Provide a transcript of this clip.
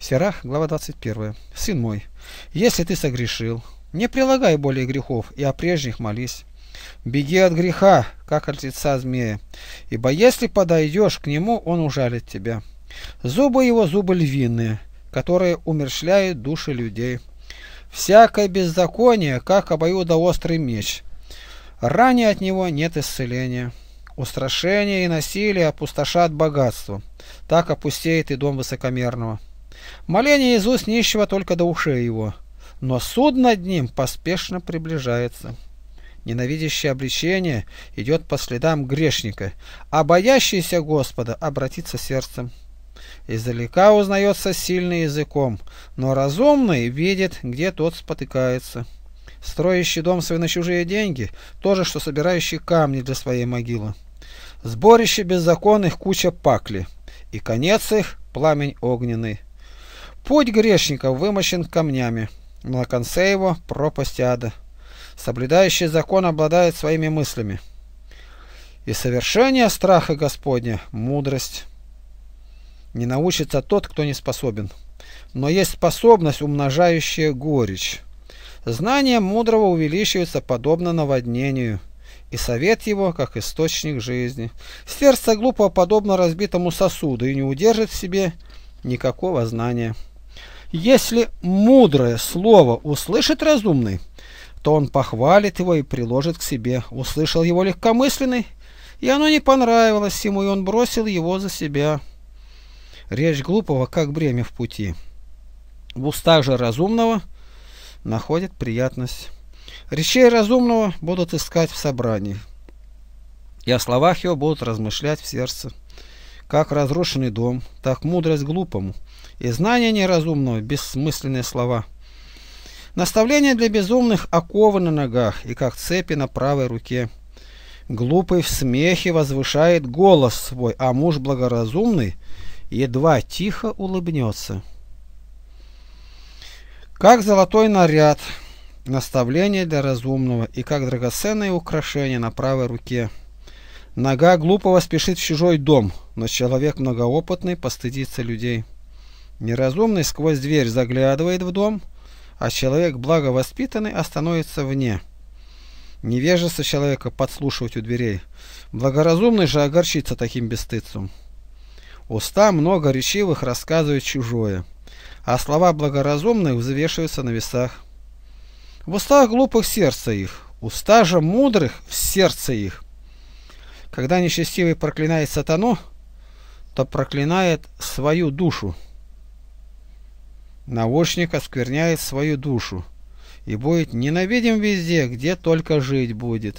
Сирах, глава 21. Сын мой, если ты согрешил, не прилагай более грехов, и о прежних молись. Беги от греха, как от лица змея, ибо если подойдешь к нему, он ужалит тебя. Зубы его зубы львиные, которые умершляют души людей. Всякое беззаконие, как обоюдоострый меч. Ранее от него нет исцеления. Устрашение и насилие опустошат богатство. Так опустеет и дом высокомерного. Моление из уст нищего только до ушей его, но суд над ним поспешно приближается. Ненавидящее обличение идет по следам грешника, а боящийся Господа обратится сердцем. Издалека узнается сильный языком, но разумный видит, где тот спотыкается. Строящий дом свой на чужие деньги – то же, что собирающий камни для своей могилы. Сборище беззаконных куча пакли, и конец их – пламень огненный. Путь грешников вымощен камнями, но на конце его – пропасть ада. Соблюдающий закон обладает своими мыслями. И совершение страха Господня – мудрость. Не научится тот, кто не способен. Но есть способность, умножающая горечь. Знание мудрого увеличивается подобно наводнению – и совет его, как источник жизни. Сердце глупого подобно разбитому сосуду и не удержит в себе никакого знания. Если мудрое слово услышит разумный, то он похвалит его и приложит к себе. Услышал его легкомысленный, и оно не понравилось ему, и он бросил его за себя. Речь глупого, как бремя в пути. В устах же разумного находит приятность. Речей разумного будут искать в собрании, и о словах его будут размышлять в сердце. Как разрушенный дом, так мудрость глупому, и знание неразумного – бессмысленные слова. Наставление для безумных – оковы на ногах, и как цепи на правой руке. Глупый в смехе возвышает голос свой, а муж благоразумный едва тихо улыбнется. Как золотой наряд – Наставление для разумного и как драгоценное украшение на правой руке. Нога глупого спешит в чужой дом, но человек многоопытный постыдится людей. Неразумный сквозь дверь заглядывает в дом, а человек благовоспитанный остановится вне. Невежество человека подслушивать у дверей. Благоразумный же огорчится таким бесстыдством. Уста много речивых рассказывают чужое, а слова благоразумных взвешиваются на весах. В устах глупых сердце их, уста же мудрых в сердце их. Когда нечестивый проклинает сатану, то проклинает свою душу. Научник оскверняет свою душу и будет ненавидим везде, где только жить будет.